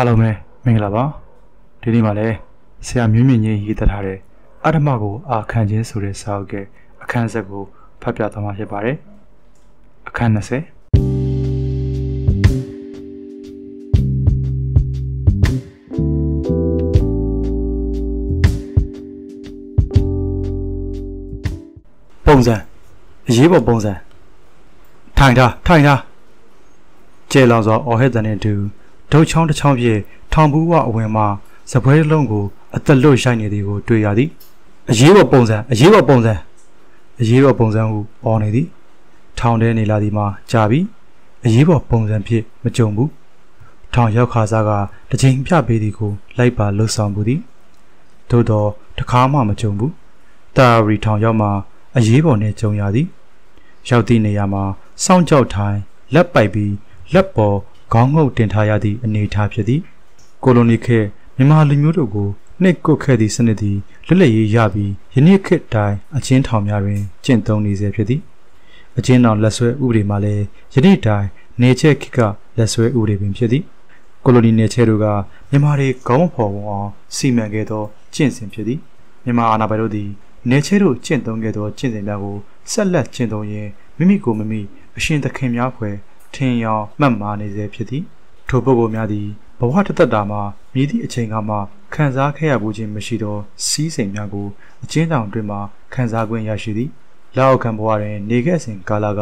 အားလုံးပဲမင်္ဂလာပါဒီနေ့မှာလည်းဆရာမြင့်မြင့်ကြီးရေးသားထားတဲ့အဓမ္မကိုအာခံခြင်းဆိုတဲ့စာအုပ်ကအခန်းဆက်ကိုဖတ်ပြသွားမှာဖြစ်ပါတယ်အခန်း20ပုံစံအရေးပေါ်ပုံစံထိုင်ထားထိုင်ထားကျဲလောင်စွာအော်ဟစ်တဲ့နဲ့တူ ဒုတ်ချောင်းတစ်ချောင်းဖြင့်ထောင်ဘူးဝအဝင်မှစပွဲလုံးကိုအသက်လွတ်ရိုက်နေသည်ကိုတွေ့ရသည်အရေးပေါ်ပုံစံအရေးပေါ်ပုံစံအရေးပေါ်ပုံစံဟုအော်နေသည် ထောင်ထဲနေလာသည်မှာကြာပြီအရေးပေါ်ပုံစံဖြစ်မကြုံဘူးထောင်ရောက်ခါစားကတစ်ချိန်ပြပေးသည်ကိုလိုက်ပါလှုပ်ဆောင်မှုသည်သို့တော့တခါမှမကြုံဘူးတာရီထောင်ရောက်မှအရေးပေါ်နဲ့ကြုံရသည်ရောက်သည့်နေရာမှာစောင့်ကြောက်ထိုင်လက်ပိုက်ပြီးလက်ပေါ် ခေါင်းငုပ်တင်ထားရသည့်အနေအထားဖြစ်သည်ကိုလိုနီခေတ်မြန်မာလူမျိုးတို့ကိုနှိပ်ကွပ်ခဲ့သည့်စနစ်သည်လွတ်လပ်ရေးရပြီးယနေ့ခေတ်တိုင်းအချင်းထောင်များတွင်ကျင့်သုံးနေဆဲဖြစ်သည်အချင်းတော်လက်ဆွဲဥပဒေမှာလည်းယနေ့တိုင်းနေချက်ခေတ်ကလက်ဆွဲဥပဒေပင်ဖြစ်သည်ကိုလိုနီနယ်ချဲတို့ကမြန်မာတွေခေါင်းဖော်ဝအောင်စီမံခဲ့သောကျင့်စဉ်ဖြစ်သည်မြန်မာအာဏာပိုင်တို့သည်နေချဲတို့ကျင့်သုံးခဲ့သောကျင့်စဉ်များကိုဆက်လက်ကျင့်သုံးရင်းမိမိကိုမိမိအရှင်သခင်များဖွယ် ထင်ရောင်မှတ်မှားနေစေဖြစ်သည်ထိုပုဂ္ဂိုလ်များသည်ဘဝတသက်တာမှာမြည်သည့်အချိန်ကမှခံစားခဲ့ရမှုချင်းမရှိသောစီးစိမ်များကိုအချင်းတောင်တွင်မှခံစား권ရရှိသည်လောက်ခံဘဝတွင်နေခဲ့စဉ်ကာလက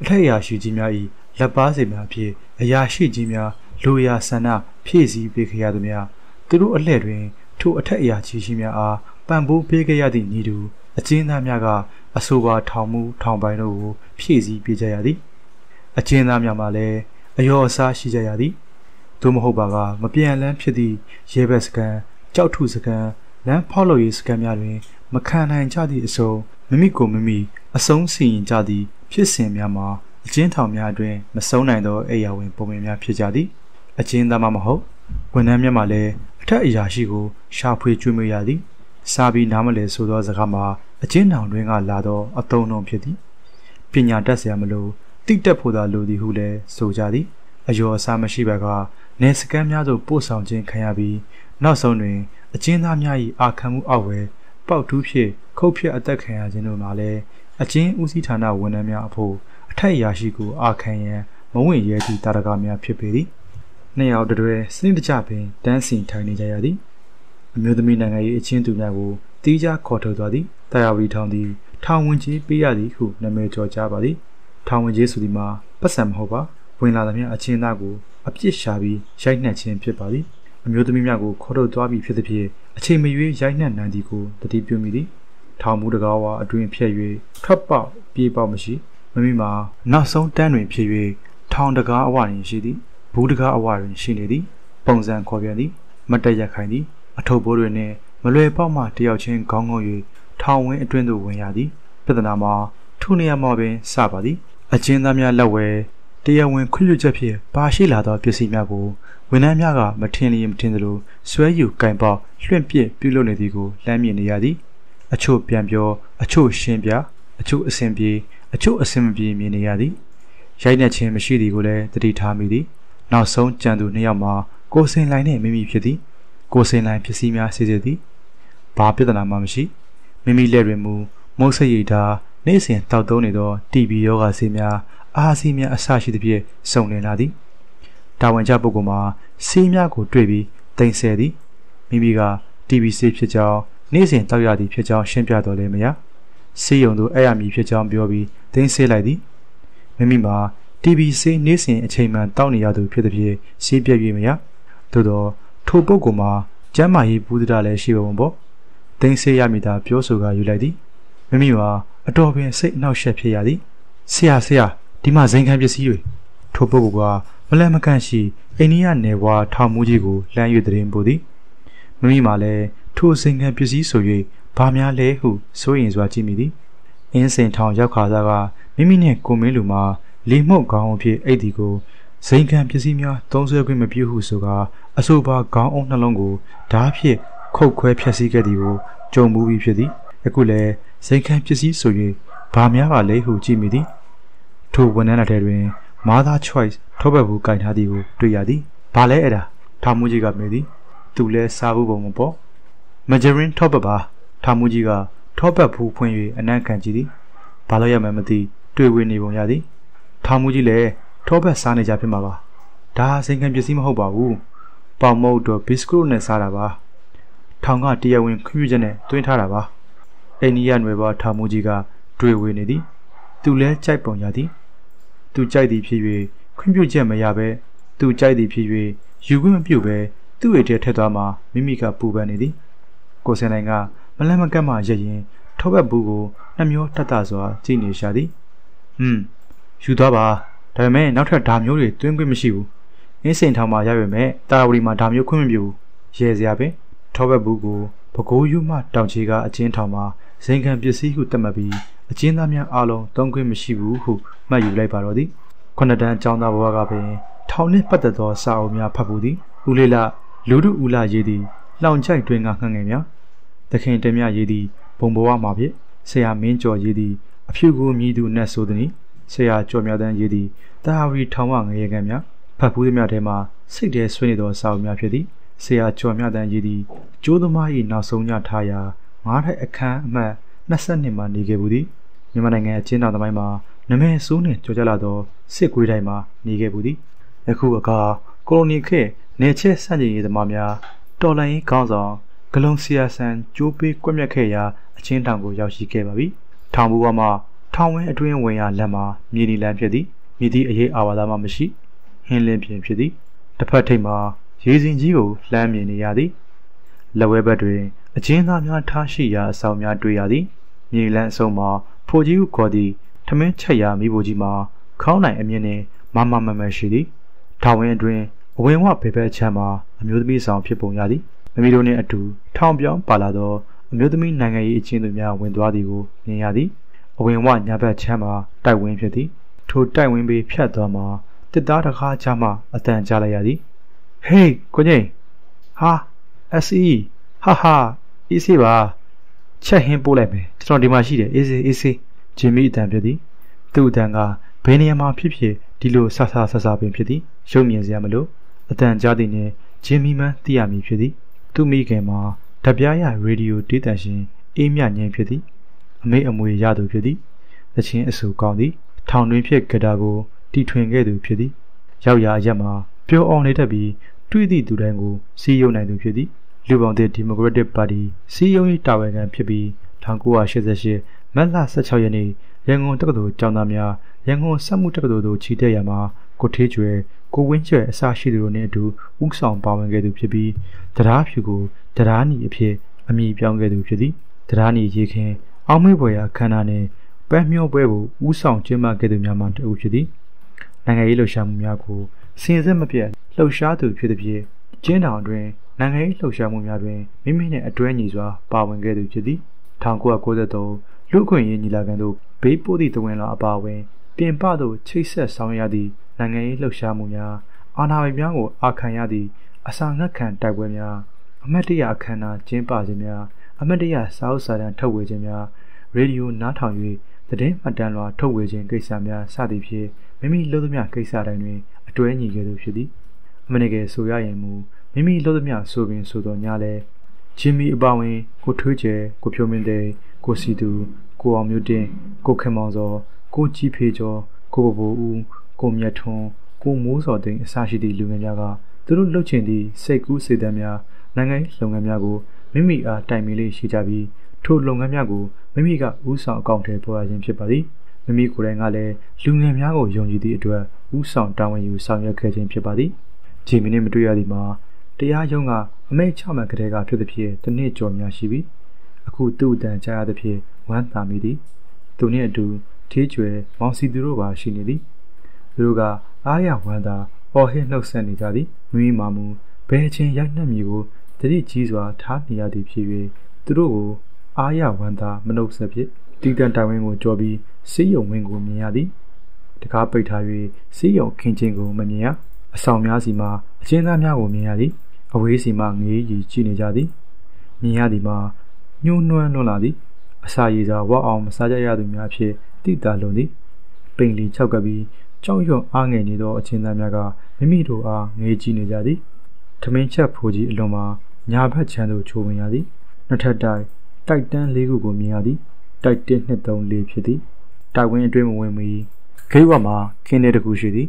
အထက်အရာရှိကြီးများ၏လက်ပါစေများဖြင့်အရာရှိကြီးများလူရာဆန္ဒဖြည့်ဆည်းပေးခဲ့ရသည်များသူတို့အလှဲ့တွင်ထိုအထက်အရာကြီးကြီးများအားပံ့ပိုးပေးခဲ့ရသည့်ညီတူအကျဉ်းသားများကအဆိုပါထောင်မှုထောင်ပိုင်တို့ကိုဖြည့်ဆည်းပေးကြရသည် အကျဉ်းသားများမှလည်းအယောအစားရှိကြရသည်သို့မဟုတ်ပါကမပြန်လန်းဖြစ်သည့်ရဲဘက်စကန်ကြောက်ထုစကန်လမ်းဖောက်လုပ်ရေးစကန်များတွင် မခံနိုင်ကြသည့်အစုံမိမိကိုမိမိအဆုံးစီရင်ကြသည့်ဖြစ်စဉ်များမှာအကျဉ်းထောင်များအတွင်းမဆုံးနိုင်သောအိယာဝင်ပုံပြင်များဖြစ်ကြသည်အကျဉ်းသားမှမဟုတ်ဝန်ထမ်းများမှလည်းအထက်အရာရှိကိုရှာဖွေကျွေးမွေးရသည်စာပြီးနားမလည်ဆိုသောစကားမှာအကျဉ်းထောင်တွင်ကလာသောအတုံးနှုံဖြစ်သည်ပညာတတ်စရာမလို တိတက်ဖို့သာလိုသည်ဟုလည်းဆိုကြသည်အယောအစားမရှိဘက်ကနေစကမ်းများသို့ပို့ဆောင်ခြင်းခံရပြီးနောက်ဆုံးတွင်အကျဉ်းသားများ၏အာခံမှုအောက်ဝဲပေါက်တူးဖြင့်ခုတ်ဖြတ်အသက်ခံရခြင်းတို့မှာလည်းအကျဉ်းဦးစီးဌာနဝန်ထမ်းများအဖို့အထက်အရာရှိကိုအာခံရန်မဝင်ရဲသည့်တာရကများဖြစ်ပေသည်နှစ်ယောက်တည်းစနစ်တကျပင်တန်းစီထိုင်နေကြရသည်အမျိုးသမီးနိုင်ငံ၏အချင်းသူများကိုတီးခြားခေါ်ထုတ်သွားသည်တရားဝီထောင်သည်ထောင်ဝင်ကြီးပေးရသည်ဟုနာမည်ကျော်ကြားပါသည် ထောင်ဝင်ကြီးဆိုဒီမှာပတ်စံမဟုတ်ပါဝင်လာသမျှအချင်းသားကိုအပြစ်ရှာပြီးရိုက်နှက်ခြင်းဖြစ်ပါသည်အမျိုးသမီးများကိုခေါ်ထုတ်သွားပြီးဖြစ်သည်ဖြင့်အချိန်မရွေးရိုက်နှက်နိုင်သည်ကိုတတိပြုမိသည်ထောင်မှုတကားဝါအတွင်ဖြည့်၍ထွက်ပေါက်ပြေးပေါက်မရှိမမိမှာနောက်ဆုံးတန်းတွင်ဖြစ်၍ထောင်တကားအဝတွင်ရှိသည်ဘူးတကားအဝတွင်ရှိနေသည်ပုံစံခေါ်ပြန်သည်မတရက်ခိုင်သည်အထုပ်ဘိုးတွင်နှင့်မလွယ်ပေါက်မှတယောက်ချင်းခေါင်းငုံ၍ထောင်ဝင်းအတွင်းသို့ဝင်ရသည်ပြဿနာမှာထိုနေရာမှာပင်စပါသည် အချင်းသားများလက်ဝဲတရားဝင်ခွင့်ပြုချက်ဖြင့်ပါရှိလာသောပစ္စည်းများကိုဝန်ထမ်းများကမထင်လျင်မထင်သလိုဆွဲယူကင်ပေါလွှင့်ပစ်ပြုလုပ်နေသည်ကိုလမ်းမြင်နေရသည် အချို့ပြန်ပြောအချို့ရှင်းပြအချို့အစဉ်ပြေအချို့အစဉ်မပြေမြင်နေရသည်ရိုက်နှက်ခြင်းမရှိသည်ကိုလည်းတတိထားမိသည်နောက်ဆုံးကြံသူနှစ်ယောက်မှာကိုစင်လိုင်းနှင့်မိမိဖြစ်သည်ကိုစင်လိုင်းပစ္စည်းများစီစစ်သည်ဘာပြဿနာမှမရှိမိမိလက်တွင်မူမုတ်ဆက်ရည်ဓာ နေ့စဉ်တောက်သုံးနေသော TB ယောဂဆေးများအာဆေးများအဆရှိသဖြင့်စုံလင်လာသည်တာဝန်ကျပုဂ္ဂိုလ်မှာဆေးများကိုတွေ့ပြီးတင်ဆဲသည်မိမိက TB ဆေးဖြစ်ကြောင်းနေ့စဉ်တောက်ရသည်ဖြစ်ကြောင်းရှင်းပြတော်လဲမရဆေးရုံသို့အဲ့ရမည်ဖြစ်ကြောင်းပြောပြီးတင်ဆဲလိုက်သည်မိမိမှာ TB ဆေးနေ့စဉ်အချိန်မှန်တောက်နေရသူဖြစ်သည်ဖြင့်ဆေးပြည့်၍မရသို့သောထိုပုဂ္ဂိုလ်မှာကျမ်းမာရေးဘူးဒတာလည်းရှိပုံပေါ့သိမ်းဆေးရမိတာပြောဆိုကယူလိုက်သည်မိမိဟာ အတော်ပင်စိတ်အနှောက်အယှက်ဖြစ်ရသည်ဆရာဆရာဒီမှာဇိမ်ခံပစ္စည်းတွေထိုပုဂ္ဂိုလ်ကမလန့်မကန့်ရှိအိန္ဒိယနယ်ဝါထောင်မူကြီးကိုလှမ်း၍တရင်ပို့သည်မိမိမှာလည်းထိုဇိမ်ခံပစ္စည်းဆို၍ဘာများလဲဟုစိုးရင်စွာကြည့်မိသည်အင်းစင်ထောင်ရောက်ခါစားကမိမိနဲ့ကိုမင်းလူမှာလေမှုတ်ကောင်းအဖြစ်အိတ်ဒီကိုဇိမ်ခံပစ္စည်းများသုံးဆွဲခွင့်မပြုဟုဆိုကာအဆိုပါခေါင်းအုံးနှလုံးကိုဓားဖြင့်ခုတ်ခွဲဖျက်ဆီးခဲ့သည်ကိုကြုံမှုပြီးဖြစ်သည်အခုလည်း ဇိမ်ခံပစ္စည်းဆို၍ဘာများပါလဲဟုကြည့်မိသည်ထိုဝန်ထမ်းလက်ထဲတွင် Mother Choice ထောပတ်ဘူးကင်ထားသည်ကိုတွေ့ရသည်ဘာလဲအဲ့ဒါထောင်မှုကြီးကမေးသည်သူလဲစားဘူးပုံမပေါ့မဂျရင်ထော့ပတ်ပါထောင်မှုကြီးကထော့ပတ်ဘူးဖွင့်၍အနံ့ခံကြည့်သည်ဘာလို့ရမှန်းမသိတွေ့ဝေနေပုံရသည်ထောင်မှုကြီးလည်းထော့ပတ်စားနေကြဖြစ်မှာပါဒါစိန်ခံပစ္စည်းမဟုတ်ပါဘူးပေါင်မုတ်တော့ဘစ်စကုတ်နဲ့စားတာပါထောင်ကတရားဝင်ခွင့်ပြုချက်နဲ့တွင်းထားတာပါ အိန္ဒိယနွယ်ဘထောင်မှုကြီးကတွေ့ဝေနေသည် သူလဲကြိုက်ပုံရသည် သူကြိုက်သည်ဖြစ်၍ခွင့်ပြုချက်မရဘဲသူကြိုက်သည်ဖြစ်၍ယူခွင့်မပြုဘဲသူ့ရဲ့ထဲထက်သွားမှမိမိကပူပန်နေသည်ကိုစင်နိုင်ကမလန့်မကတ်မှရရင်ထောဘက်ဘူးကိုနှမျောတတ်တာစွာကြည့်နေရှာသည်ဟွန်းယူသွားပါဒါပေမဲ့နောက်ထပ်ဓာမျိုးတွေတွင်းခွင့်မရှိဘူးအင်းစိန်ထောင်မှာရရမယ်တာဝရီမှာဓာမျိုးခွင့်မပြုဘူးရဲစရာပဲထောဘက်ဘူးကိုပကိုးယူမှတောင်ချေကအချင်းထောင်မှာ ဇင်ခံပစ္စည်းဟုသတ်မှတ်ပြီးအချင်းသားများအားလုံးတုံးခွင့်မရှိဘူးဟုမှတ်ယူလိုက်ပါတော့သည်ခုနှစ်တန်းကျောင်းသားဘဝကပင်ထောင်နှင့်ပတ်သက်သောစာအုပ်များဖတ်ပူသည်ဦးလေးလလူတို့ဦးလာရေးသည်လောင်ချိုက်တွင်ကငှက်ငယ်များသခင်တမြရေးသည်ဘုံဘဝမှာဖြစ်ဆရာမင်းကျော်ရေးသည်အဖြူကိုမြည်သူနဲ့ဆိုသည်ဆရာကျော်မြတ်တန်းရေးသည်တာဝရီထောင်ဝငရေကန်များဖတ်ဖူးသည်များထဲမှစိတ်ထဲဆွေးနေသောစာအုပ်များဖြစ်သည်ဆရာကျော်မြတ်တန်းရေးသည်ကျိုးသမား၏နောက်ဆုံးညထားရာ ငါးထိုက်အခန်းအမှတ်22မှာနေခဲ့ဘူးသည်မြန်မာနိုင်ငံအချင်းတော်သမိုင်းမှာနမဲဆိုးနှင့်ကြော်ကြလာသောစစ်ကွေးတိုင်းမှာနေခဲ့ဘူးသည်အခုအခါကိုလိုနီခေတ်နေချက်ဆန့်ကျင်ရေးသမားများတော်လှန်ရေးခေါင်းဆောင်ဂလုံဆီယာဆန်ကျိုးပေးကွက်မြက်ခဲ့ရာအချင်းတောင်ကိုရောက်ရှိခဲ့ပါပြီ။ထောင်ဘူဝမှာထောင်ဝင်းအတွင်းဝင်ရာလက်မှာမြေနီလန်းဖြစ်သည်။မြေသည့်အရေးအာဝါဒမှမရှိဟင်းလင်းပြင်ဖြစ်သည်။တစ်ဖက်ထိပ်မှာရေစင်ကြီးကိုလှမ်းမြင်နေရသည်။လက်ဝဲဘက်တွင် အချင်းသားများထားရှိရာအဆောင်များတွေ့ရသည်။မြေလန်းအစုံမှာဖိုကြီးကိုခေါ်သည့်ထမင်းချက်ရာမိဖို့ကြီးမှာခေါင်းနိုင်အမြင့်နှင့်မမမမရှိသည်။ထောင်ဝင်းအတွင်းအဝင်ဝဘေဘက်ချမ်းမှာအမျိုးသမီးဆောင်ဖြစ်ပုံရသည်မမီတို့နှင့်အတူထောင်ပြောင်းပါလာသောအမျိုးသမီးနိုင်ငံရေးအချင်းသူများဝင်သွားသည်ကိုမြင်ရသည်အဝင်ဝညာဘက်ချမ်းမှာတိုက်ဝင်းဖြစ်သည်ထိုတိုက်ဝင်းပေဖြတ်သွားမှာတစ်သားတစ်ခါချမှအတန်ကြားလိုက်ရသည်ဟေးကိုကြီးဟာ SE ဟာဟာ အေးစေးပါချက်ဟင်းပို့လိုက်မယ်ကျွန်တော်ဒီမှာရှိတယ်အေးစေးအေးစေးဂျင်မီအတန်ဖြစ်သည်သူ့အတန်ကဘယ်နေရာမှာဖြစ်ဖြစ်ဒီလိုဆဆဆဆပင်ဖြစ်သည်ရုပ်မြင်စရာမလိုအတန်ကြားသည်နှင့်ဂျင်မီမန်သိရမည်ဖြစ်သည်သူမိခင်မှာဓပြားရရေဒီယိုတေးတန်ရှင်အေးမြငင်းဖြစ်သည်အမေအမွေရသူဖြစ်သည်သချင်းအဆူကောင်းသည်ထောင်တွင်ဖြစ်ကြတာကိုတီထွင်ခဲ့သူဖြစ်သည်ရောက်ရာအရက်မှာပျော်အောင်နေတတ်ပြီးတွေးသည့်သူတိုင်းကိုစီးယုံနိုင်သူဖြစ်သည် လူပေါင်းတဲ့ဒီမိုကရက်တစ်ပါတီစီးယုံရေးတာဝန်ခံဖြစ်ပြီး1988မတ်လ16ရက်နေ့ရန်ကုန်တက္ကသိုလ်ကျောင်းသားများရန်ကုန်စက်မှုတက္ကသိုလ်သို့ခြိတက်ရမှာကိုထေးကျွဲကိုဝင်းကျွဲအစရှိသူတို့နဲ့အတူဥဆောင်ပါဝင်ခဲ့သူဖြစ်ပြီးတရားဖြူကိုတရားနီအဖြစ်အမည်ပြောင်းခဲ့သူဖြစ်သည်တရားနီရေခင်အောင်မေ့ပွဲရာခန္ဓာနဲ့ပန်းမျောပွဲကိုဥဆောင်ကျင်းပခဲ့သူများမှတအုပ်ဖြစ်သည်နိုင်ငံရေးလှုပ်ရှားမှုများကိုစင်စစ်မပြတ်လှုပ်ရှားသူဖြစ်သည်ဖြင့်ကျင်းတောင်တွင် နိုင်ငံရေးလှုပ်ရှားမှုများတွင်မိမိနှင့်အတွဲညီစွာပါဝင်ခဲ့သူဖြစ်သည်1993လူ့အခွင့်အရေးညီလာခံသို့ဘေးပို့သည့်တဝင်လာအပါအဝင်ပြင်ပသို့ချိတ်ဆက်ဆောင်ရသည့်နိုင်ငံရေးလှုပ်ရှားမှုများအာဏာပိုင်များကိုအာခံရသည့်အစာငတ်ခံတိုက်ပွဲများအမတ်တရအခမ်းအနားကျင်းပခြင်းများအမတ်တရစာအုပ်စာတမ်းထုတ်ဝေခြင်းများရေဒီယိုနားထောင်၍သတင်းမှတ်တမ်းလွှာထုတ်ဝေခြင်းကိစ္စများစသည်ဖြင့်မိမိလုပ်သမျှကိစ္စတိုင်းတွင်အတွဲညီခဲ့သူဖြစ်သည်အမနကေဆိုရရင်မူ မိမိလုပ်သမျှဆိုပင်ဆိုတော်ညလဲဂျင်မီအပါဝင် ကိုထွေးကျဲကိုဖြိုးမင်းတဲ့ကိုစီသူကိုအောင်မျိုးတင်ကိုခင်မောင်စောကိုကြီးဖေကျော်ကိုပပူဦးကိုမြတ်ထွန်းကိုမိုးစော်သိန်းအစရှိသည့်လူငယ်များကသူတို့လှုပ်ချင်သည့်စိတ်ကူးစေတမ်းများနိုင်ငံရေးလုပ်ငန်းများကိုမိမိအားတိုင်ပင်လေးရှိကြပြီးထိုလုပ်ငန်းများကိုမိမိကဥဆောင်အကောင့်ထဲပေါ်ရခြင်းဖြစ်ပါသည်မိမိကိုယ်တိုင်ကလည်းလူငယ်များကိုယုံကြည်သည့်အတွက်ဥဆောင်တာဝန်ယူဆောင်ရွက်ခဲ့ခြင်းဖြစ်ပါသည်ဂျီမီနှင့်မတွေ့ရသည်မှာ တရားရုံးကအမိတ်ချမှတ်ကလေးကဖြစ်သည်ဖြင့်တနစ်ကြော်များရှိပြီးအခုသူ့အတန်ကြားရသည်ဖြင့်ဝမ်းသာမိသည်သူနှင့်အတူထေးကျွယ်မောင်စီသူတို့ပါရှိနေသည်သူတို့ကအားရဝမ်းသာအော်ဟစ်နှုတ်ဆက်နေကြသည်မိမိမာမူဘယ်ချင်းရိုက်နှက်မည်ကိုတတိကြီးစွာထားနေရသည်ဖြစ်၍သူတို့ကိုအားရဝမ်းသာမနှုတ်ဆက်ဖြစ်တီကန်တိုင်ဝင်းကိုကြော်ပြီးစီးယုံဝင်းကိုမြင်ရသည်တကားပိတ်ထား၍စီးယုံခင်းချင်းကိုမမြင်ရအဆောင်များစီမှာအချင်းသားများကိုမြင်ရသည် အဝေးစီမှငေးကြီးကြည့်နေကြသည်မြင်ရသည်မှာညှိုးနွမ်းလွန်လာသည်အစာရည်စာဝတ်အောင်မစားကြရသူများဖြင့်တိတာလွန်သည်ပိန်လီ၆ကပ်ပြီးကြောက်ရွံ့အားငယ်နေသောအချင်းသားများကမိမိတို့အားငေးကြည့်နေကြသည်ထမင်းချက်ဖိုးကြီးအလွန်မှာညာဘက်ခြမ်းသို့ချိုးဝင်ရသည်နှစ်ထပ်တိုက်တိုက်တန်းလေးခုကိုမြင်ရသည်တိုက်1 2 3 4ဖြစ်သည်တိုက်ဝင်းအတွင်းမဝင်မီဂိတ်ဝတ်မှာခင်းတဲ့တကူရှိသည်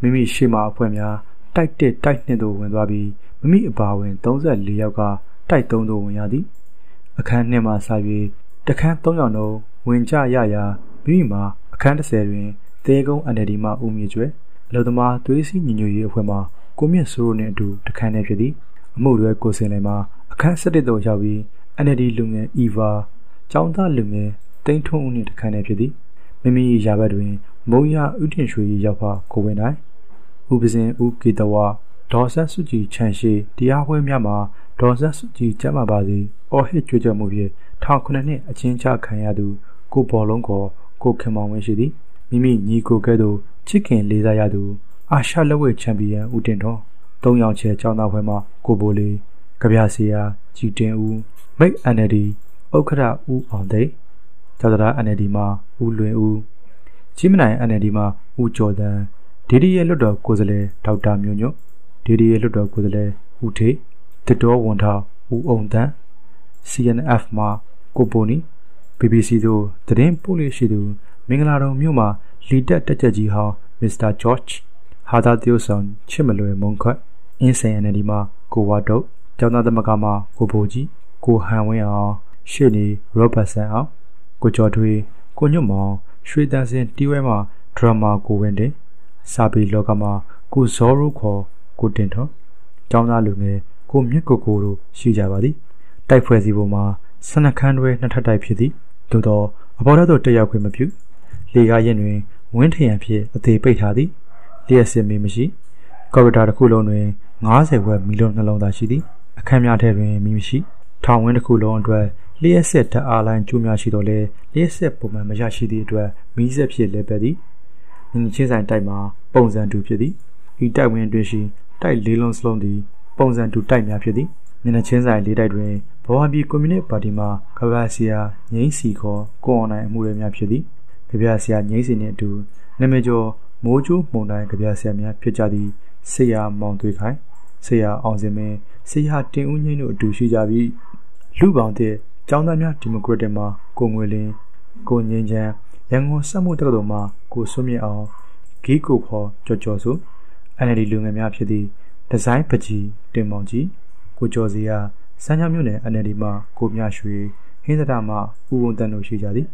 မိမိရှေ့မှအဖွဲ့များတိုက်1တိုက်2သို့ဝင်သွားပြီး မိမိအပါဝင်34ယောက်ကတိုက်3သို့ဝင်ရသည်အခန်း2မှစ၍တခန်း3ယောက်လုံးဝင်ကြရရာမိမိမှာအခန်း30တွင်သေကုန်း NLD မှဦးမြေကျွဲအလုံသမားသွေးစည်းညီညွတ်ရေးအဖွဲ့မှကိုမြင့်စိုးတို့နှင့်အတူတခန်းထဲဖြစ်သည်အမှုတွေကိုစင်လယ်မှာအခန်း17သို့ရောက်ပြီး NLD လူငယ် Eva ကျောင်းသားလူငယ်တိန်းထွန်းဦးနှင့်တခန်းထဲဖြစ်သည်မိမိရာဘက်တွင် မုံရဥတင်ရွှေရောက်ပါကိုဝင်တိုင်းဥပဇင်ဥကေတဝ ဒေါ်ဆက်စုကြည်ခြံရှိတရားပွဲများမှာဒေါ်ဆက်စုကြည်ကျမ်းမာပါစေအော်ဟစ်ကြွကြမှုဖြင့်ထောင်ခုနှစ်နှစ်အချင်းချခံရသူကိုဘော်လုံးကောကိုခင်မောင်ဝင်းရှိသည်မိမိညီကိုကဲ့သို့ချစ်ခင်လေးစားရသူအာရှလက်ဝဲချန်ပီယံဦးတင်တော်၃ယောက်ချဲကျောင်းသားဖွဲမှကိုဘိုလီကဗျာစီယာကြည်တင်ဦးမိတ် NLD ဥက္ခရဦးအောင်သိကျောင်းသား NLD မှာဦးလွင်ဦးချင်းမနိုင် NLD မှာဦးကျော်တန်းဒီဒီရဲ့လွတ်တော်ကိုယ်စားလှယ်ဒေါက်တာမျိုးညွတ် ဒီဒီရဲ့လွတ်တော်ကိုယ်စားလှယ်ဦးထေတတော်ဝန်ထောင်ဦးအောင်တန်း CNF မှာကိုပိုနီ BBC တို့သတင်းပို့လို့ရှိသူမင်္ဂလာတုံမြို့မှာလီတက်တက်ကြကြီးဟောင်းမစ္စတာဂျော့ချ်ဟာသာတီယိုဆောင်ချစ်မလွယ်မုံခွတ်အင်းဆိုင်အနေဒီမှာကိုဝါတုတ်ကျောင်းသားသမဂ္ဂမှာကိုဘိုကြီးကိုဟန်ဝင်းအောင်ရှေ့နေရောဘတ်ဆန်အောင်ကိုကျော်ထွေးကိုညွတ်မောင်ရွှေတန်းစင်တီးဝဲမှာဒရမာကိုဝင်းတင်စာပေလောကမှာကိုဇောရုခေါ် ကိုတင်ထွန်းကျောင်းသားလူငယ်ကိုမြင့်ကိုကိုတို့ရှိကြပါသည်တိုက်ဖွဲ့စီပေါ်မှာစနခန်းတွဲနှစ်ထပ်တိုက်ဖြစ်သည်သို့သောအပေါ်တော်တက်ရောက်ခွင့်မပြုလေကားရင်တွင်ဝင်းထရံဖြင့်အသေးပိတ်ထားသည်လျှက်စစ်မီမရှိကော်ရီဒါတစ်ခုလုံးတွင်90ဝက်မီလနှလုံးသာရှိသည်အခန်းများထဲတွင်မီမရှိထောင်ဝင်းတစ်ခုလုံးအတွက်လျှက်စစ်ဓာတ်အားလိုင်းကျိုးများရှိတော့လဲလျှက်စစ်ပုံမှန်မရရှိသည့်အတွက်မီးစက်ဖြစ်လဲပဲသည်ငင်းချင်းဆိုင်တိုက်မှာပုံစံတူဖြစ်သည်ဤတိုက်ဝင်းတွင်ရှိ တိုက်လေးလုံးစလုံးသည်ပုံစံတူတိုက်များဖြစ်သည်မျက်နှာချင်းဆိုင်လေးတိုက်တွင်ဘဝပြည်ကွန်မြူနစ်ပါတီမှကဘာစီယာငိမ့်စီခေါ်ကိုအွန်လိုင်းအမှုတွေများဖြစ်သည်ကဗျာဆရာငိမ့်စီနှင့်အတူနာမည်ကျော်မိုးကျိုးမှုန်တိုင်းကြပြဆရာများဖြစ်ကြသည့်ဆေးရမောင်သွေးခိုင်ဆေးရအောင်စင်မင်းဆေးရတင်ဦးငိမ့်တို့အတူရှိကြပြီးလူပေါင်းတဲ့ကျောင်းသားများဒီမိုကရက်တစ်မှာကိုငွေလင်းကိုငင်းချမ်းရန်ကုန်စက်မှုတက္ကသိုလ်မှာကိုစွမြင့်အောင်ဂီးကိုခေါ်ကြော်ကြော်စု NLD လူငယ်များဖြစ်သည့်ဒီဇိုင်းပကြီးတင်မောင်ကြီးကိုကျော်စီယာစမ်းချောင်းမြို့နယ် NLD မှာကိုမြရွှေဟင်းသဒမှာဦးဝုံတန်တို့ရှိကြသည်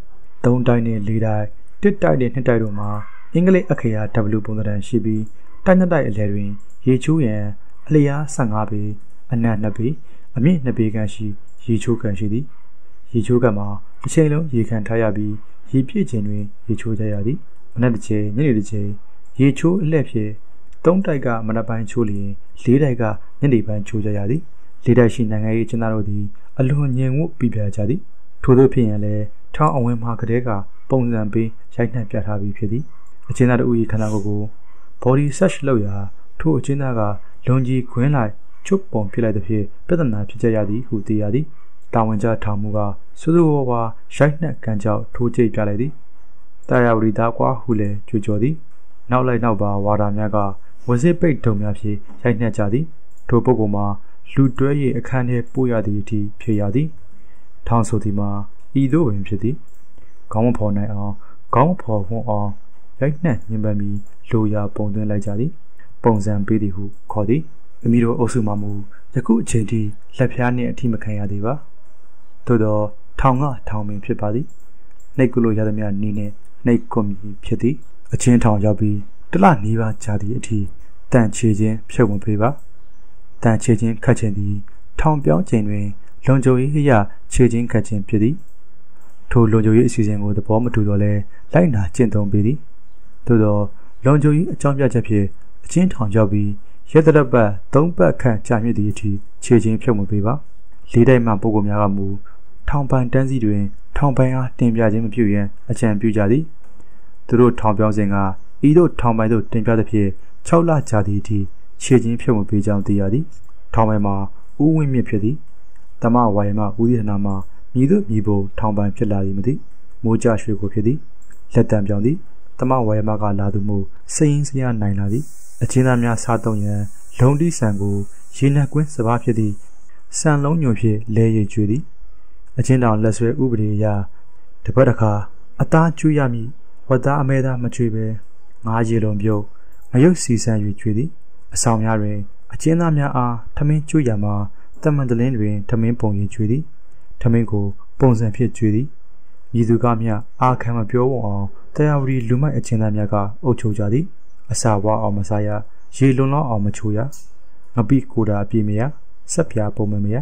၃တိုင်းနဲ့၄တိုင်းတစ်တိုက်နဲ့နှစ်တိုက်တို့မှာအင်္ဂလိပ်အခရာ W ပုံသဏ္ဍာန်ရှိပြီးတိုက်နှစ်တိုက်အလယ်တွင် ရေချိုးရန်အလျား15ပေအနက်2ပေအမြင့်2ပေခန့်ရှိရေချိုးကန်ရှိသည်ရေချိုးကန်မှာအချိန်လုံးရေခံထားရပြီးရေပြည့်ခြင်းတွင်ရေချိုးကြရသည်မနက်တစ်ချိန်ညနေတစ်ချိန်ရေချိုးအလှည့်ဖြင့် သုံးတိုက်ကမနက်ပိုင်းချိုးလျင်လေးတိုက်ကညနေပိုင်းချိုးကြရသည်လေးတိုက်ရှိနိုင်ငံရေးကျင်းသားတို့သည်အလွန်ငြင်ဝတ်ပြပြကြသည်ထို့သောဖြစ်ရင်လည်းထောင်းအဝင်မှာကတဲ့ကပုံစံပေးရိုက်နှက်ပြထားပြီးဖြစ်သည်အချင်းသားတို့၏ခန္ဓာကိုယ်ကို body search လုပ်ရာထို့အချင်းသားကလွန်ကြီးခွင်းလိုက်ချွတ်ပုံဖြစ်လိုက်တဲ့ဖြစ်ပြဿနာဖြစ်ကြရသည်ဟုသိရသည်တာဝန်ကျထောင်မှုကစိုးစိုးဝါးဝါရိုက်နှက်ကန်ကြောက်ထိုးကျိတ်ပြလိုက်သည်တာယာဝရီသားကွာဟုလည်းကြွကြော်သည် နောက်လိုက်နောက်ပါဝါဒများက ဝစစ်ပိတ်တုံများဖြင့်ရိုက်နှက်ကြသည်ထိုပုဂ္ဂိုလ်မှာလူတွဲ၏အခန်းထဲပို့ရသည့်အထိဖြစ်ရသည်ထောင်ဆိုသည်မှာဤသို့ပင်ဖြစ်သည်ခေါင်းမဖော်နိုင်အောင်ခေါင်းဖော်ဝန်းအောင်ရိုက်နှက်ညှဉ်းပန်းပြီးလိုရာပုံသွင်းလိုက်ကြသည် ပုံစံပေးသည်ဟုခေါ်သည်မိမိတို့အုပ်စုမှမူယခုအချိန်ထိလက်ဖျားနှင့်အထိမခံရသေးပါသို့သောထောင်ကထောင်ပင်ဖြစ်ပါသည်နှိတ်ကုလို့ရသည်များနီးနှင့်နှိတ်ကွန်မီဖြစ်သည်အချင်းထောင်ရောက်ပြီး တလနီးပါးကြာသည့်အထိတန်ချေခြင်းဖြုတ်ဝင်ပေးပါတန်ချေခြင်းခတ်ခြင်းသည်ထောင်ပြောင်းခြင်းတွင်လုံခြုံရေးအရာခြေချင်းခတ်ခြင်းဖြစ်သည်ထိုလုံခြုံရေးအစီအစဉ်ကိုသဘောမတူတော့လဲလိုက်နာကျင့်သုံးပေသည်သို့သောလုံခြုံရေးအကြောင်းပြချက်ဖြင့်အချင်းထောင်ရောက်ပြီးရက်တရပတ်၃ပတ်ခန့်ကြာမြင့်သည့်အထိခြေချင်းဖြုတ်မပေးပါလေးတိုက်မှပုံကုန်များကမူထောင်ပန်တန်းစီတွင် ထောင်ပန်အားတင်ပြခြင်းမပြုရန်အကြံပြုကြသည်သူတို့ထောင်ပြောင်းစဉ်က ဤသို့ထောင်ပိုင်သို့တင်ပြသဖြင့်6လကြာသည့်အထိခြေချင်းဖြုတ်မပေးကြောင်းသိရသည်ထောင်ပိုင်မှာဥဝင်းမြင့်ဖြစ်သည်တမဝါယမဦးရထနာမှာမြည်သူမြည်ဖို့ထောင်ပိုင်ဖြစ်လာသည်မသိမိုးကြရွှေကိုဖြစ်သည်လက်တံပြောင်းသည်တမဝါယမကလာသူမို့စိရင်စရာနိုင်လာသည်အချင်းသားများစားသုံးရန်လုံတိဆန်ကိုရေနက်ကွင်းစပါးဖြစ်သည့်ဆန်လုံးညွန်ဖြင့်လဲရည်ကျွေသည်အချင်းတောင်လက်ဆွဲဥပဒေအရတပတ်တစ်ခါအသားကျွေးရမည်ဝတ်သားအမဲသားမကျွေးပဲ ငါးရေလုံးပြုတ်ငရုတ်စီဆန်၍ကျွေးသည်အဆောင်များတွင်အကျဉ်းသားများအားထမင်းကျွေးရမှာတမန်တလင်းတွင်ထမင်းပုံရင်ကျွေးသည်ထမင်းကိုပုံစံဖြင့်ကျွေးသည်မြည်သူကမျှအာခံမပြောဝအောင်တရားဝတီလူမိုက်အချင်းသားများကအုပ်ချုပ်ကြသည်အစာဝါအောင်မစားရရေလွန်လောက်အောင်မချိုးရငပိကိုတာအပြည့်မရဆက်ပြားပုံမမရ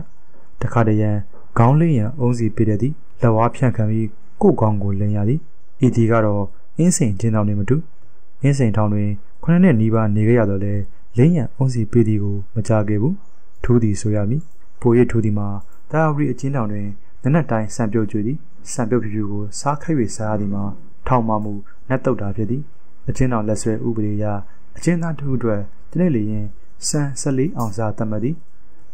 တခါတရံခေါင်းလေးရန်အုံးစီပြတဲ့သည်လက်ဝါးဖြန့်ခံပြီးကို့ကောင်းကိုလင်းရသည်ဤဒီကတော့အင်းစိန်ချင်းတောင်နေမတူ အင်းစိန်ထောင်တွင်ခုနှစ်နှစ်နီးပါးနေခဲ့ရတော့လေလင်းရန်အုံးစီပေးသည်ကိုမကြခဲ့ဘူးထိုးသည်ဆိုရမည်ပိုရထိုးသည်မှာတာဝရီအချင်းတောင်တွင်နနက်တိုင်းစံပြုတ်ကျွေသည်စံပြုတ်ဖြူဖြူကိုစားခိုက်၍စားရသည်မှာထောင်မှမူနတ်တုတ်တာဖြစ်သည်အချင်းတော်လက်ဆွဲဥပဒေအရအချင်းသားတို့အတွက်ဒီနေ့လေရင်စံ14အောင်စားတတ်မှတ်သည်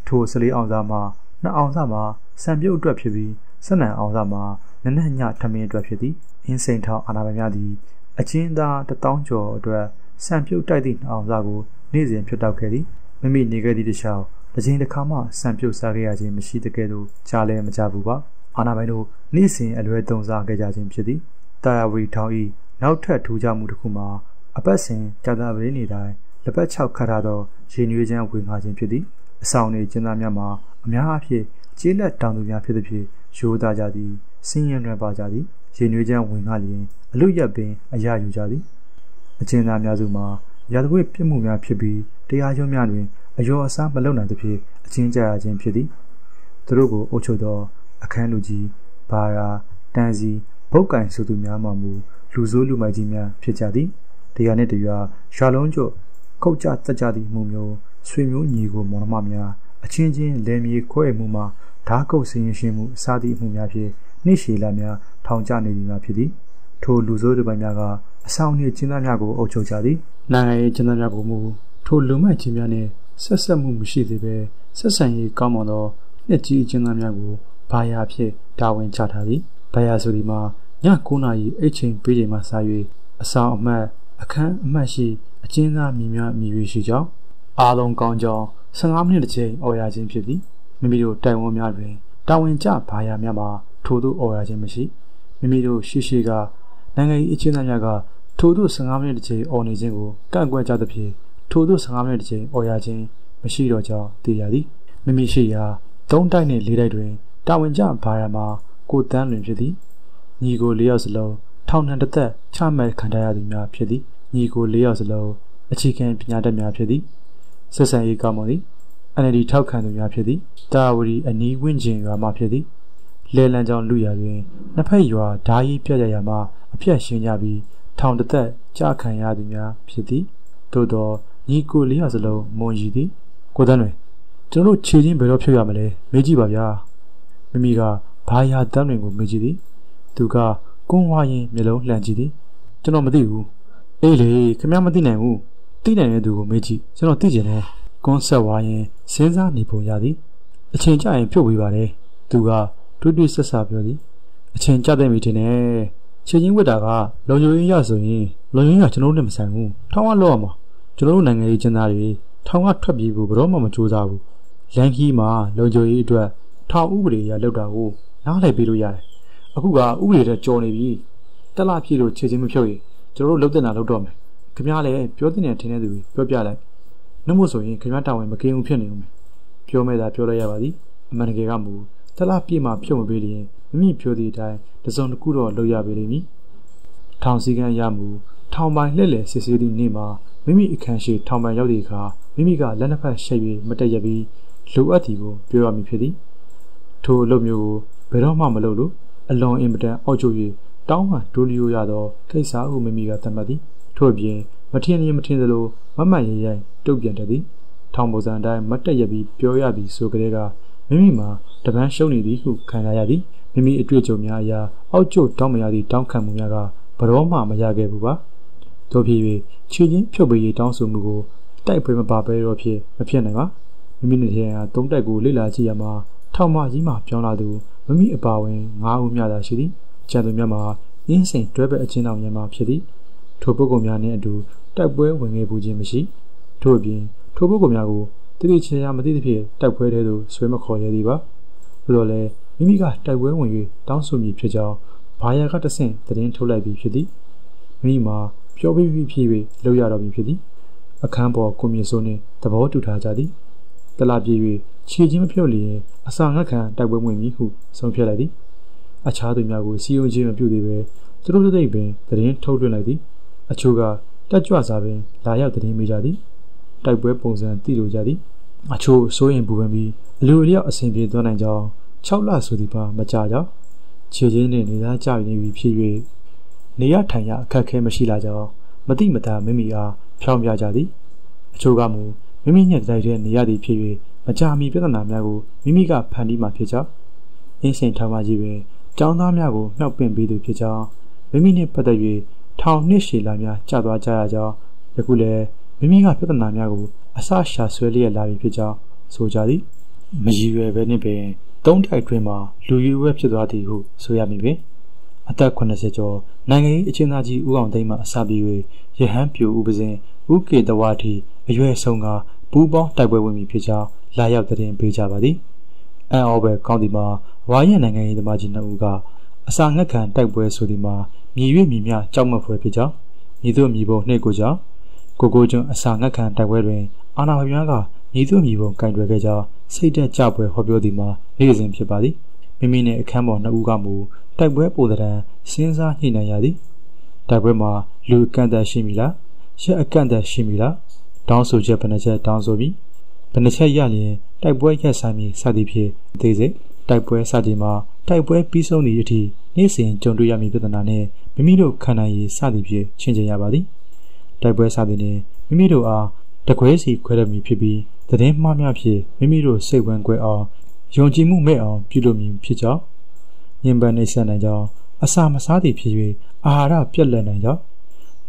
ထို14အောင်စားမှာ2အောင်စားမှာစံပြုတ်အတွက်ဖြစ်ပြီးစနံအောင်စားမှာနနက်ညထမင်းအတွက်ဖြစ်သည်အင်းစိန်ထောင်အာနာပိုင်များသည် အချင်းသားတထောင်ကျော်အတွက်စံပြုတ်တိုက်သည့်အောင်စားကိုနေ့စဉ်ဖြစ်တောက်ခဲ့သည်မိမိနေခဲ့သည့်တခြားတစ်ချိန်တစ်ခါမှစံပြုတ်စားခဲ့ရခြင်းမရှိတကယ်လို့ကြားလဲမကြဘူးပါအာနာပိုင်တို့နေ့စဉ်အလွဲသုံးစားခဲ့ကြခြင်းဖြစ်သည်တာယာဝရီထောင်ဤနောက်ထပ်ထူးခြားမှုတစ်ခုမှာအပတ်စဉ်ကြာသပတေးနေ့တိုင်းလက်ပတ်6ခတ်ထားသောရေနွေးချမ်းဝင်ငါခြင်းဖြစ်သည်အဆောင်နေကျင်းသားများမှာအများအားဖြင့်ကျေးလက်တောင်သူများဖြစ်သဖြင့်ရိုးသားကြသည်စင်းရဲတွင်ပါကြသည် ရေနွေးချမ်းဝင်ငါလျင်အလွတ်ရပ်ပင်အရာယူကြသည်အကျဉ်းသားများစုမှာရာဇဝတ်ပြစ်မှုများဖြစ်ပြီးတရားရုံးများတွင်အယောအစားမလုံနိုင်သဖြင့်အချင်းကြရခြင်းဖြစ်သည်သူတို့ကိုအုပ်ချုပ်သောအခန်းလူကြီးဘာရာတန်စီဘုတ်ကင်ဆိုသူများမှမူလူဆိုးလူမိုက်ကြီးများဖြစ်ကြသည်တရားနှင့်တရားရွာလုံးကျော်ခုတ်ကြတက်ကြသည့်မှုမျိုးဆွေမျိုးညီကိုမောင်နှမများအချင်းချင်းလယ်မြေခွဲမှုမှာဓာကုတ်စင်းရင်ရှင်းမှုအစသည့်အမှုများဖြင့် နှိရှေလာများထောင်ကျနေသည်များဖြစ်သည်ထိုလူဆိုးတွေပိုင်းများကအဆောင်နှင့်ကျင်းသားများကိုအုပ်ချုပ်ကြသည်နိုင်ငံရေးကျင်းသားများကိုမူထိုလူမိုက်ချင်းများနှင့်ဆက်ဆက်မှုမရှိသေးပဲဆက်ဆံရေးကောင်းမွန်သောနှစ်ကြီးကျင်းသားများကိုဘာယာဖြင့်တာဝန်ချထားသည်ဘာယာဆိုဒီမှာည9နာရီအိတ်ချိန်ပေးချိန်မှစ၍အဆောင်အမှတ်အခန်းအမှတ်ရှိအကျဉ်းသားမိများမိရွေရှိကြောင်းအားလုံးကောင်းကြောင်း15မိနစ်တစ်ချိန်អော်ရခြင်းဖြစ်သည်မိမိတို့တိုင်ဝန်းများတွင်တာဝန်ကျဘာယာများမှာ ထိုသို့အော်ရခြင်းမရှိမိမိတို့ရှိရှိကနိုင်ငံ၏အခြေအနေများကထိုသို့15မိနစ်တစ်ချိန်အော်နေခြင်းကိုကန့်ကွက်ကြသဖြင့်ထိုသို့15မိနစ်တစ်ချိန်အော်ရခြင်းမရှိတော့ကြောင်းသိရသည်မိမိရှိရာ၃တိုက်နှင့်၄တိုက်တွင်တာဝန်ကျဘာရမှာကိုတန်းလွင်ဖြစ်သည်ညီကို၄ယောက်စလုံးထောင်နှံတစ်သက်ချမှတ်ခံထားရသူများဖြစ်သည်ညီကို၄ယောက်စလုံးအခြေခံပညာတတ်များဖြစ်သည်ဆက်ဆံရေးကောင်းမွန်သည် NLD ထောက်ခံသူများဖြစ်သည်တာဝရီအနီးဝင့်ကျင်ရွာမှဖြစ်သည် လဲလန်းကြောင်လူရတွင်နှစ်ဖက်ရွာဓာကြီးပြတ်ရရမှအပြတ်ရှင်းကြပြီးထောင်တစ်သက်ကြာခံရသူများဖြစ်သည်သို့သောညီကို၄ယောက်စလုံးမွန်ရည်သည်ကိုတန်းတွင်ကျွန်တော်တို့ခြေချင်းဘယ်တော့ဖြုတ်ရမလဲမေးကြည့်ပါဗျာမိမိကဘာယာတန်းတွင်ကိုမေးကြည့်သည်သူကကွန်းဝါရင်မျက်လုံးလှန်ကြည့်သည်ကျွန်တော်မသိဘူးအေးလေခင်ဗျားမသိနိုင်ဘူးသိနိုင်တဲ့သူကိုမေးကြည့်ကျွန်တော်သိကျင်တယ်ကွန်းဆက်ဝါရင်စဉ်းစားနေပုံရသည်အချိန်ကျရင်ဖြုတ်ပေးပါလေသူက တွေးတွေးဆက်ဆက်ပြောသည်အချိန်ကျတဲ့မိတင်နဲ့ခြေချင်းဝစ်တာကလုံခြုံရေးရဆိုရင်လုံခြုံရေးကကျွန်တော်တို့နဲ့မဆိုင်ဘူးထောင်ကလောက်ရမှာကျွန်တော်တို့နိုင်ငံရေးကျင်းသားတွေထောင်ကထွက်ပြေးဖို့ဘယ်တော့မှမကြိုးစားဘူးလန်ခီမှာလုံခြုံရေးအတွက်ထောင်ဥပဒေအရလောက်တာကိုနားလည်ပေးလို့ရတယ်အခုကဥပဒေတဲ့ကြော်နေပြီတက်လာဖြစ်လို့ခြေချင်းမဖြုတ်ရင်ကျွန်တော်တို့လုံးတင်တာလုပ်တော့မယ်ခင်ဗျားလည်းပြောတင်တယ်ထင်တဲ့သူပြောပြလိုက်နှမို့ဆိုရင်ခင်ဗျားတာဝန်မကင်းဘူးဖြစ်နေဦးမယ်ပြောမဲ့သာပြောလိုက်ရပါသည်အမှန်တကယ်ကမူတ က်လာပြည့်မှာဖြုတ်မပေးလျင်မိမိပြောသည့်အတိုင်းတစုံတစ်ခုတော့လုပ်ရပေလိမ့်မည်ထောင်စည်းကမ်းရမူထောင်ပိုင်လှည့်လည်စစ်ဆေးသည့်နေ့မှာမိမိအခန်းရှိထောင်ပိုင်ရောက်သည့်အခါမိမိကလက်နှစ်ဖက်ရှက်၍မတက်ရပြီးလိုအပ်သည်ကိုပြောရမည်ဖြစ်သည်ထိုအလုပ်မျိုးကိုဘယ်တော့မှမလုပ်လို့အလွန်အင်မတန်အောက်ကျ၍တောင်းမှဒိုလီယိုရသောကိစ္စဟုမိမိကသတ်မှတ်သည်ထို့အပြင်မထင်ရင်မထင်သလိုမမှန်ရင်ရင်တုတ်ပြန်တတ်သည်ထောင်ပုံစံအတိုင်းမတက်ရပြီးပြောရသည်ဆိုကြတဲ့က မိမိမှာတပန်းရှုံနေသည်ဟုခံရရသည်မိမိအတွေ့အကြုံများအရာအောက်ကျတောင်းမရသည့်တောင်းခံမှုများကဘရောမှမရခဲ့ဘူးပါတို့ဖြစ်၍ခြေချင်းဖြုတ်ပေးရေးတောင်းဆိုမှုကိုတိုက်ပွဲမပါဘဲတော့ဖြစ်မဖြစ်နိုင်ပါမိမိနဲ့တည်းကသုံးတက်ကိုလေ့လာကြည့်ရမှာထောင်မကြီးမှပြောင်းလာသူမမိအပါဝင်၅ဦးများသာရှိသည်ကျန်သူများမှာရင်းစိန်တွဲဘက်အချင်းတော်များမှာဖြစ်သည်ထိုပုဂ္ဂိုလ်များနှင့်အတူတိုက်ပွဲဝင်ခဲ့ပူခြင်းမရှိထို့အပြင်ထိုပုဂ္ဂိုလ်များကို တိတိကျကျမသိသဖြင့်တိုက်ပွဲထဲသို့ဆွဲမခေါ်ရသည်ပါသို့တော်လည်းမိမိကတိုက်ပွဲဝင်၍တောင်းဆိုမည်ဖြစ်ကြောင်းဘာယာကတဆင့်သတင်းထုတ်လိုက်ပြီးဖြစ်သည်မိမိမှာပြောပြီးပြီးဖြစ်၍လောက်ရတော်မူဖြစ်သည်အခန်းပေါ်ကိုမြင့်စိုးနှင့်သဘောတူထားကြသည်တလပြေ၍ခြေချင်းမဖြုတ်လျင်အစာငတ်ခံတိုက်ပွဲဝင်မည်ဟုဆုံးဖြတ်လိုက်သည်အခြားသူများကိုစီယုံခြင်းမပြုသေးပဲသူတို့တို့ပင်သတင်းထုတ်လွှင့်လိုက်သည်အချို့ကတက်ကြွစွာပင်လာရောက်သတင်းမေးကြသည် တိုက်ပွဲပုံစံသိလိုကြသည်အချို့စိုးရင်ပူပန်ပြီးအလိုအလျောက်အစဉ်ပြေသွားနိုင်ကြောင်း6လဆိုသည်ပါမကြကြောင်းခြေချင်းနှင့်နေသားကြနေပြီဖြစ်၍နေရထိုင်ရအခက်ခဲမရှိလာကြောင်းမတိမတာမိမိအားဖြောင်းပြကြသည်အချို့ကမူမိမိညက်တိုက်တဲ့နေရသည်ဖြစ်၍မကြမီပြဿနာများကိုမိမိကဖန်တီးမှဖြစ်ကြောင်းအင်းစင်ထောင်မကြီးပင်ကျောင်းသားများကိုမြှောက်ပင့်ပေးသူဖြစ်ကြောင်းမိမိနှင့်ပတ်သက်၍ထောင်နှစ်ရှည်လာများကြာသွားကြရကြောင်းယခုလည်း မိမိကပြဿနာများကိုအစရှာဆွဲလျက်လာပြီဖြစ်ကြောင်းဆိုကြသည်မရည်ရွယ်ပဲနှင့်ပင်သုံးတိုက်တွင်မှာလူယူဝဲဖြစ်သွားသည်ဟုဆိုရမည်ပင်အသက်80ကျော်နိုင်ငံရေးအချင်းသားကြီးဦးအောင်သိန်းမှအစပြု၍ရဟန်းပြူဥပဇင်ဦးကေတဝါတီအရွယ်ဆုံးကပူးပေါင်းတိုက်ပွဲဝင်ပြီဖြစ်ကြောင်းလာရောက်တဲ့တင်ပေးကြပါသည်အန်အော်ဘယ်ကောင်းဒီမှာဝါရနိုင်ငံရေးသမားကြီးနှစ်ဦးကအစာငတ်ခံတိုက်ပွဲဆိုဒီမှာမြည်၍မြည်မြကြောက်မက်ဖွယ်ဖြစ်ကြောင်းမြည်တို့မြည်ပုံနှိတ်ကိုကြောင့် ကိုကိုကျွန်းအစာငတ်ခံတိုက်ပွဲတွင်အာနာဖျားကမြည်တို့မြည်ပုံကင်တွယ်ခဲ့ကြောင်းစိတ်တက်ကြပွဲဟောပြောသည်မှာနေ့စဉ်ဖြစ်ပါသည်မိမိနှင့်အခန်းပေါ်နှစ်ဦးကမူတိုက်ပွဲပိုတဲ့တန်းစဉ်းစားညှိနှိုင်းရသည်တိုက်ပွဲမှာလူအကန့်အသတ်ရှိမည်လားရက်အကန့်အသတ်ရှိမည်လားတောင်းဆိုချက်ဘယ်နှချက်တောင်းဆိုပြီးဘယ်နှချက်ရရင်တိုက်ပွဲရက်ဆိုင်မည်စသည်ဖြင့်အသေးစိတ်တိုက်ပွဲစတင်မှာတိုက်ပွဲပြီးဆုံးသည့်အထိနေ့စဉ်ကြုံတွေ့ရမည့်ပြဿနာနှင့်မိမိတို့ခံနိုင်ရည်စသည်ဖြင့်ရှင်းချင်ရပါသည် တိုက်ပွဲစသည်နှင့်မိမိတို့အားတကွဲစီခွဲရမည်ဖြစ်ပြီးသတင်းမှားများဖြင့်မိမိတို့စိတ်ဝင်ကွဲအောင်ယုံကြည်မှုမဲ့အောင်ပြုလုပ်မည်ဖြစ်ကြောင်းညင်ပန်းနေဆက်နိုင်ကြောင်းအစာမစားသည်ဖြစ်၍အာဟာရပြက်လက်နိုင်ကြောင်း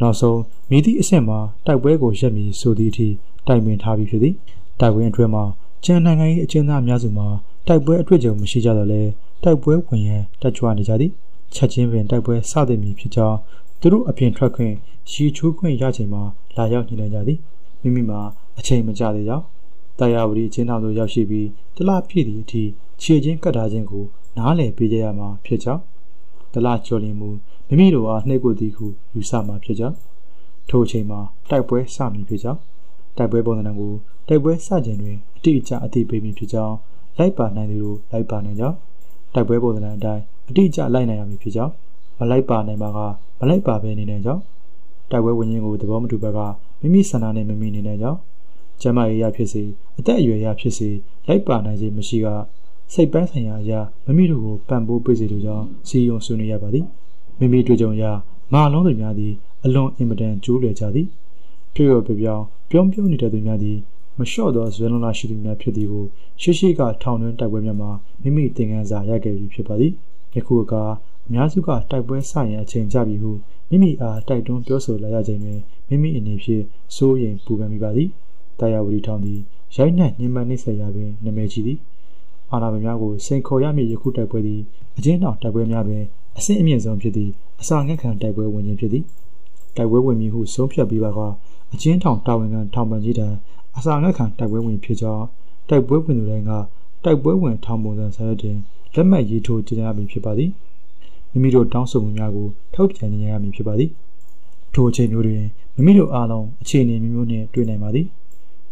နောက်ဆုံးမိသည့်အဆင့်မှာတိုက်ပွဲကိုရက်မည်ဆိုသည့်အထိတိုင်ပင်ထားပြီးဖြစ်သည်တိုက်ပွဲအတွင်းမှာကျန်နိုင်ငံ၏အကျဉ်းသားအများစုမှာတိုက်ပွဲအတွေ့အကြုံမရှိကြတော့လဲတိုက်ပွဲဝင်ရန်တက်ကြွနေကြသည်ချက်ချင်းပင်တိုက်ပွဲစသည်မည်ဖြစ်ကြောင်းသူတို့အပြင်ထွက်ခွင့် ရှီချိုးခွင့်ရချိန်မှာလာရောက်ညှိနှိုင်းကြသည်မိမိမှာအချိန်မကျသေးကြောင်းတရားဝတီအချင်းတော်သို့ရောက်ရှိပြီးတလပြည့်သည့်အထိခြေချင်းကတ်ထားခြင်းကိုနားလည်ပေးကြရမှာဖြစ်ကြောင်းတလကျော်လင်မူမိမိတို့အားနှိပ်ကိုသည်ဟုယူဆမှာဖြစ်ကြောင်းထိုအချိန်မှာတိုက်ပွဲစမည်ဖြစ်ကြောင်းတိုက်ပွဲပုံစံကိုတိုက်ပွဲစခြင်းတွင်အတိအကျအသိပေးမည်ဖြစ်ကြောင်းလိုက်ပါနိုင်သူတို့လိုက်ပါနိုင်ကြောင်းတိုက်ပွဲပုံစံအတိုင်းအတိအကျလိုက်နိုင်ရမည်ဖြစ်ကြောင်းမလိုက်ပါနိုင်ပါကမလိုက်ပါဘဲနေနိုင်ကြောင်း တိုက်ပွဲဝင်ရင်ကိုသဘောမတူဘက်ကမိမိဆန္ဒနဲ့မမိနေနိုင်ကြောင်းကျမရေးရဖြစ်စေအသက်အရွယ်ရဖြစ်စေလိုက်ပါနိုင်ခြင်းမရှိကစိတ်ပန်းဆိုင်ရာအရာမိမိတို့ကိုပံ့ပိုးပေးစေလိုကြောင်းစီယုံဆွေးနွေးရပါသည်မိမိတွေ့ကြုံရာမာလုံးသူများသည်အလွန်အင်မတန်ကျိုးလွယ်ကြသည်တွေ့ရပြပြောင်းပြုံးပြုံးနေတဲ့သူများသည်မလျှော့သောဇွဲလုံးလာရှိသူများဖြစ်သည်ကိုရှိရှိကထောင်တွင်းတိုက်ပွဲများမှာမိမိသင်ခန်းစာရခဲ့ပြီဖြစ်ပါသည်ယခုအခါအများစုကတိုက်ပွဲဆရန်အချိန်ကြပြီဟု မိမိအားတိုက်တွန်းပြောဆိုလာရခြင်းတွင်မိမိအနေဖြင့်စိုးရိမ်ပူပန်မိပါသည်တရားဝတီထောင်သည်ရိုက်နှက်ညှဉ်းပန်းနှိပ်စက်ရာတွင်နာမည်ကြီးသည်အာဏာပိုင်များကိုစိန်ခေါ်ရမည့်ယခုတိုက်ပွဲသည်အကျဉ်းထောင်တိုက်ပွဲများတွင်အဆင့်အမြင့်ဆုံးဖြစ်သည့်အစာငတ်ခံတိုက်ပွဲဝင်ခြင်းဖြစ်သည်တိုက်ပွဲဝင်မည်ဟုဆုံးဖြတ်ပြီးပါကအကျဉ်းထောင်တာဝန်ခံထောင်ပန်ကြီးတံအစာငတ်ခံတိုက်ပွဲဝင်ဖြစ်ကြောင်းတိုက်ပွဲဝင်သူတိုင်းကတိုက်ပွဲဝင်ထောင်ပုံစံဆရာတင်လက်မှတ်ရေးထိုးကြေညာမည်ဖြစ်ပါသည် မိမိတို့တောင်းဆိုမှုများကိုထုတ်ပြန်နေရမည်ဖြစ်ပါသည်ထိုအချိန်မျိုးတွင်မိမိတို့အားလုံးအခြေအနေမျိုးမျိုးနှင့်တွေ့နိုင်ပါသည်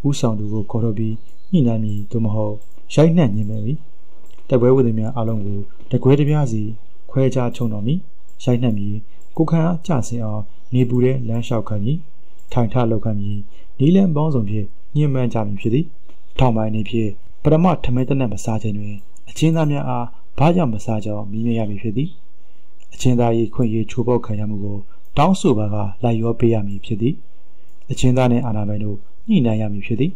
ဥဆောင်သူကိုခေါ်ထုတ်ပြီးညှိနှိုင်းမည်သို့မဟုတ်ရိုက်နှက်ညင်မယ်မည်တိုက်ပွဲဝင်သူများအားလုံးကိုတကွဲတပြားစီခွဲခြားချုံတော်မည်ရိုက်နှက်မည်ကိုခံအားကြဆင်အောင်နေပူတဲ့လမ်းလျှောက်ခံမည်ထိုင်ထလောက်ခံမည်နီးလန်းပေါင်းစုံဖြင့်ညှဉ်းပန်းကြမည်ဖြစ်သည်ထောင်ပိုင်းနေဖြင့်ပရမထမဲတနက်မစားခြင်းတွင်အချင်းသားများအားဘာကြောင့်မစားကြောင်းမိမြင်ရမည်ဖြစ်သည် အချင်းသား၏ခွင့်ရေးချိုးဖောက်ခံရမှုကိုတောင်းဆိုပါကလိုက်ရောပေးရမည်ဖြစ်သည်အချင်းသားနှင့်အာဏာပိုင်တို့ညှိနှိုင်းရမည်ဖြစ်သည်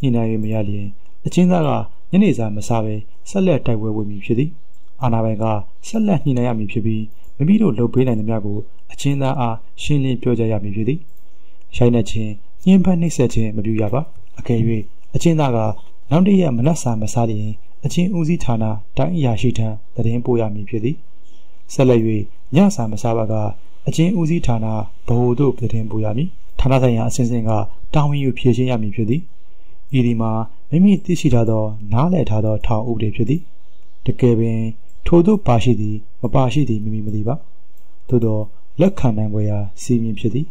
ညှိနှိုင်းရမရလျင်အချင်းသားကညနေစာမစားဘဲဆက်လက်တိုက်ပွဲဝင်မည်ဖြစ်သည်အာဏာပိုင်ကဆက်လက်ညှိနှိုင်းရမည်ဖြစ်ပြီးမိမိတို့လုပ်ပေးနိုင်သမျှကိုအချင်းသားအားရှင်းလင်းပြောကြားရမည်ဖြစ်သည်ရိုက်နှက်ခြင်းညှဉ်းပန်းနှိပ်စက်ခြင်းမပြုရပါအကယ်၍အချင်းသားကနောက်တရက်မနက်စာမစားရင်အချင်းဦးစီးဌာနတိုင်းအရာရှိထံတည်င်းပို့ရမည်ဖြစ်သည် ဆက်လက်၍ညစာမစားပါကအချင်းဦးစီးဌာနဗဟိုသို့တည်င်းပို့ရမည်ဌာနဆိုင်ရာအစဉ်စဉ်ကတာဝန်ယူဖြည့်ရှင်းရမည်ဖြစ်သည်ဤဒီမှာမိမိသိရှိထားသော နားလည်ထားသောထောင်ဥပဒေဖြစ်သည်တကယ်ပင်ထိုသို့ပါရှိသည်မပါရှိသည်မိမိမသိပါသို့သောလက်ခံနိုင်ပွဲရာစီမင်းဖြစ်သည်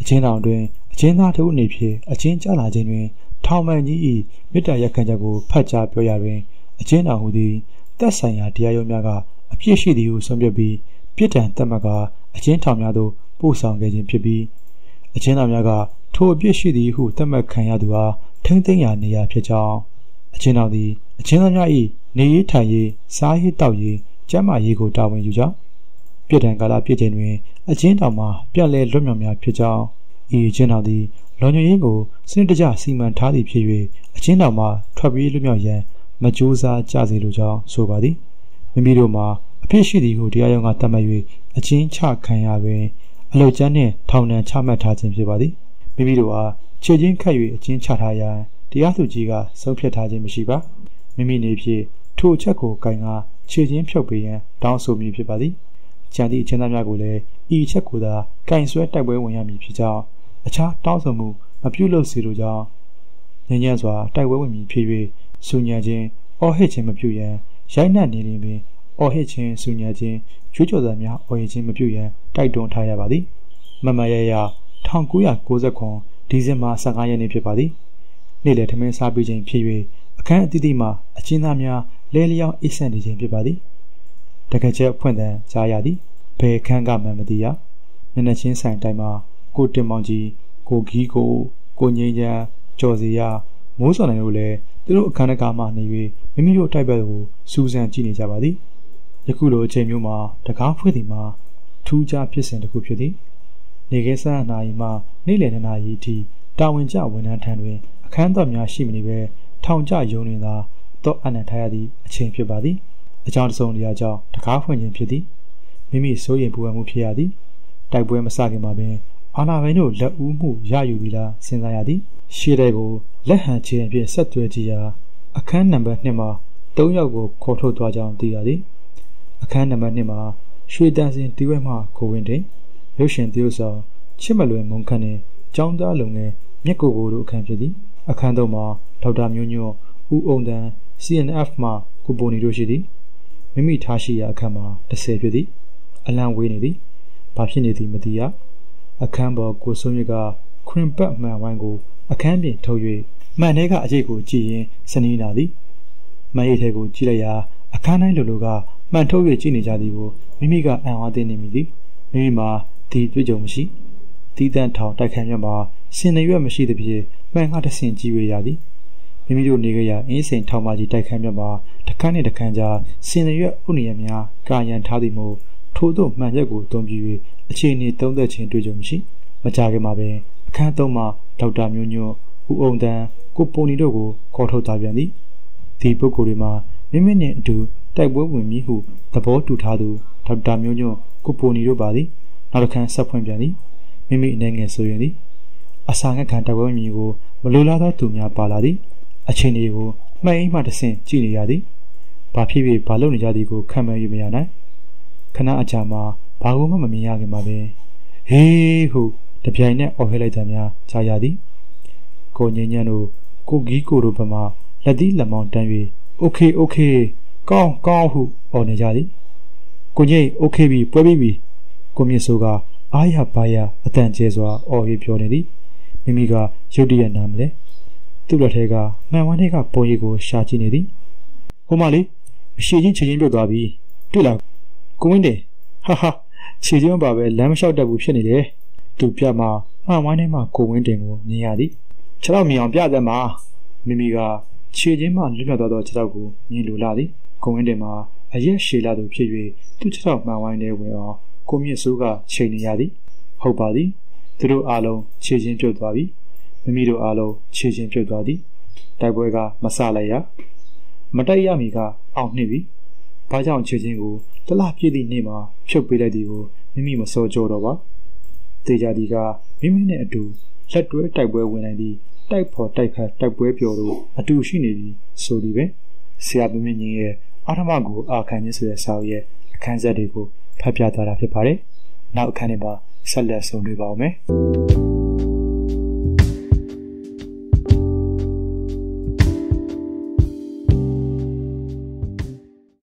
အချင်းတော်တွင်အချင်းသားတို့အနေဖြင့်အချင်းကြလာခြင်းတွင် ထောင်မှန်ကြီး၏မေတ္တာရက်ခံချက်ကိုဖတ်ကြားပြောရတွင်အချင်းတော်ဟူသည်တက်ဆိုင်ရာတရားရုံးများက အပြစ်ရှိသည်ဟုဆုံးဖြတ်ပြီးပြစ်ဒဏ်သတ်မှတ်ကာအချင်းထောင်များသို့ပို့ဆောင်ခဲ့ခြင်းဖြစ်ပြီးအချင်းတော်များကထိုအပြစ်ရှိသည်ဟုသတ်မှတ်ခံရသူအားထိမ့်သိမ်းရာနေရာဖြစ်ကြောင်းအချင်းတော်သည်အချင်းသားများ၏နေရေးထိုင်ရေးစားရေးတောက်ရေးကျန်းမာရေးကိုတာဝန်ယူကြောင်းပြစ်ဒဏ်ကာလပြစ်ချိန်တွင် အချင်းတော်မှာပြက်လဲလွတ်မြောက်များဖြစ်ကြောင်းဤအချင်းတော်သည်လွန်ညွင်းကိုစနစ်တကျစီမံထားသည်ဖြစ်၍အချင်းတော်မှာထွက်ပြေးလွတ်မြောက်ရန်မကြိုးစားကြစေလိုကြောင်းဆိုပါသည် မိမိတို့မှာအဖြစ်ရှိသည်ကိုတရားရုံးကသတ်မှတ်၍အချင်းချခံရတွင်အလုတ်ကျန်းနှင့်ထောင်ဒဏ်ချမှတ်ထားခြင်းဖြစ်ပါသည်မိမိတို့အားခြေချင်းခတ်၍အချင်းချထားရန်တရားသူကြီးကဆုံးဖြတ်ထားခြင်းမရှိပါမိမိနေဖြင့်ထိုအချက်ကိုကင်ကခြေချင်းဖြုတ်ပေးရန်တောင်းဆိုမည်ဖြစ်ပါသည်ကြံသည့်အချင်းသားများကိုလည်းဤအချက်ကိုသာကင်ဆွဲတိုက်ပွဲဝင်ရမည်ဖြစ်ကြောင်းအခြားတောင်းဆိုမှုမပြုလုပ်စေလိုကြောင်းညဉ့်ညံ့စွာတိုက်ပွဲဝင်မည်ဖြစ်၍ဆူညံခြင်းအော်ဟစ်ခြင်းမပြုရန် ရိုက်နှက်နေနေပင်အော်ဟစ်ခြင်းဆူညံခြင်းကျွေးကြော်သံများအော်ဟစ်ခြင်းမပြုရန်တိုက်တွန်းထားရပါသည်မမရရ1990ဒီဇင်ဘာ15ရက်နေ့ဖြစ်ပါသည်နေ့လယ်ထမင်းစားပြီးချိန်ဖြစ်၍အခန်းအသီးသီးမှာအချင်းသားများလဲလျောင်းအိတ်ဆက်နေခြင်းဖြစ်ပါသည်တကယ်ချက်ဖွင့်တန်ကြားရသည်ဘယ်ခန်းကမှမသိရမျက်နှာချင်းဆိုင်တိုင်းမှာကိုတင်မောင်ကြီးကိုဂီးကိုကိုငိမ့်ချမ်းကျော်စီရမိုးစော်နိုင်တို့လည်းသူတို့အခန်းတကာမှနေ၍ မိမိတို့တိုက်ပွဲကိုစူးစမ်းကြည့်နေကြပါသည်ယခုလိုအချိန်မျိုးမှာတကားဖွင့်သည်မှာထူးခြားဖြစ်စဉ်တစ်ခုဖြစ်သည်နေကဲဆန်းနာရီမှနေ့လယ်နှစ်နာရီအထိတာဝန်ကျဝန်ထမ်းထံတွင်အခန်းတော်များရှိမနေဘဲထောင်ကျယုံတွင်သာတော့အနံ့ထားရသည့်အချိန်ဖြစ်ပါသည်အကြောင်းတစုံတရာကြောင့်တကားဖွင့်ခြင်းဖြစ်သည်မိမိစိုးရိမ်ပူပန်မှုဖြစ်ရသည်တိုက်ပွဲမစခင်မှာပင်အာနာဘိန်းတို့လက်ဦးမှုရယူပြီးလားစဉ်းစားရသည်ရှေ့တဲ့ကိုလက်ဟန်ချေအဖြစ်ဆက်သွယ်ကြည့်ရာ အခန်းနံပါတ်2မှာ၃ယောက်ကိုခေါ်ထုတ်သွားကြောင်းသိရသည်အခန်းနံပါတ်2မှာရွှေတန်းစင်တီးဝဲမှကိုဝင်တင်ရုပ်ရှင်တရုပ်ဆောင်ချစ်မလွယ်မုံခန့်နဲ့ကျောင်းသားလုံငယ်မြက်ကိုကိုတို့အခန်းဖြစ်သည်အခန်းသုံးမှာဒေါက်တာမျိုးညွန့်ဦးအောင်တန် CNF မှကိုပိုနီတို့ရှိသည်မိမိထားရှိရာအခန်းမှာ30ဖြစ်သည်အလံဝေးနေသည်ဘာဖြစ်နေသည်မသိရအခန်းပေါ်ကိုစိုးမြကခွင်ပတ်မှန်ဝိုင်းကိုအခန်းပြင်ထုတ်၍ မှန်ထဲကအကျိတ်ကိုကြည့်ရင်စနီးလာသည်မရိတ်ထဲကိုကြည့်လိုက်ရာအခန်းတိုင်းလူလူကမှန်ထုတ်၍ကြည့်နေကြသည်ကိုမိမိကအံ့အားသင့်နေမိသည်မိမိမှာဒီတွေ့ကြုံမရှိတီးတန့်ထောင်တိုက်ခန်းမြတ်မှာစင်နေရွက်မရှိသဖြင့်မှန်ကားတဆင်ကြည့်ရရသည်မိမိတို့နေကြရအင်းစိန်ထောင်မကြီးတိုက်ခန်းမြတ်မှာတခန်းနဲ့တခန်းကြားစင်နေရွက်ဥနေရများကာယံထားသည်မို့ထို့သောမှန်ရက်ကိုတုံးပြ၍အခြေအနေသုံးသက်ခြင်းတွေ့ကြုံမရှိ မကြခင်မှာပင်အခန်းသုံးမှာဒေါက်တာမျိုးညွန့်ဦးအောင်တန်း ကိုပိုနီတို့ကိုခေါ်ထုတ်သွားပြန်သည်ဒီပုဂ္ဂိုလ်တွေမှာမိမိနှင့်အတူတိုက်ပွဲဝင်မည်ဟုသဘောတူထားသူဒေါက်တာမျိုးညွန့်ကိုပိုနီတို့ပါသည်နောက်တစ်ခါဆက်ဖွင့်ပြန်သည်မိမိအနေငယ်ဆိုရင်သည်အစာငတ်ခံတိုက်ပွဲဝင်မည်ကိုမလိုလားသောသူများပါလာသည်အချိန်တွေကိုမှန်အိမ်မှတဆင့်ကြည့်နေရသည်ဘာဖြစ်ဖြစ်ဘာလုပ်နေကြသည်ကိုခံမှန်းယူမရနိုင်ခဏအကြာမှာဘာကိုမှမမြင်ရခင်မှာပဲဟေးဟုတပြိုင်နက်အော်ဟစ်လိုက်တဲ့များကြားရသည်ကိုငင်းညံ့တို့ ကိုဂီကိုတို့ဘက်မှလက်သီးလက်မောင်းတန်း၍ "Okay okay ကောင်းကောင်း"ဟုအော်နေကြသည်။ကိုကြီး "Okay ပြီပွဲပြီပြီ"ကိုမြင့်စိုးကအားရပါရအတန်ကျဲစွာအော်၍ပြောနေသည်။မိမိကရုတ်တရက်နားမလဲ။သူ့လက်ထဲကမှန်ဝမ်းထဲကပုံရိပ်ကိုရှာကြည့်နေသည်။ဟိုမလေးအရှိချင်းချင်းချင်းပြုတ်သွားပြီ။တွေ့လား။ကိုဝင်းတယ်။ဟာဟာခြေချင်းပါပဲလမ်းမလျှောက်တတ်ဘူးဖြစ်နေတယ်။သူပြမှာမှန်ဝမ်းထဲမှာကိုဝင်းတင်ကိုမြင်ရသည်။ ခြေထောက်မြင်အောင်ပြသမှာမိမိကခြေချင်းမှလွတ်မြောက်သွားသောခြေထောက်ကိုမြင်လိုလာသည်ကိုဝင်းတင်မှာအရက်ရှည်လာသူဖြစ်၍သူ့ခြေထောက်မှန်ဝမ်းထဲဝင်အောင်ကိုမြင့်စိုးကချိန်နေရသည်ဟုတ်ပါသည်သူတို့အားလုံးခြေချင်းပြုတ်သွားပြီမိမိတို့အားလုံးခြေချင်းပြုတ်သွားသည်တိုက်ပွဲကမဆလိုက်ရမတိုက်ရမီကအောင်နှိပြီဘာကြောင့်ခြေချင်းကိုတလပြည့်သည့်နေ့မှာဖြုတ်ပေးလိုက်သည်ကိုမိမိမစောကြောတော့ပါတေကြသည်ကမိမိနဲ့အတူလက်တွဲတိုက်ပွဲဝင်နိုင်သည့် တိုက်ဖော်တိုက်ခတ်တိုက်ပွဲပျော်တို့အတူရှိနေသည်ဆိုသည်ပဲဆရာသမီးကြီးရဲ့အာထမကိုအာခံခြင်းဆိုတဲ့စာအုပ်ရဲ့အခန်းဆက်တွေကိုဖတ်ပြသွားတာဖြစ်ပါတယ်နောက်အခန်းထဲမှာဆက်လက်ဆုံတွေ့ပါအောင်မယ်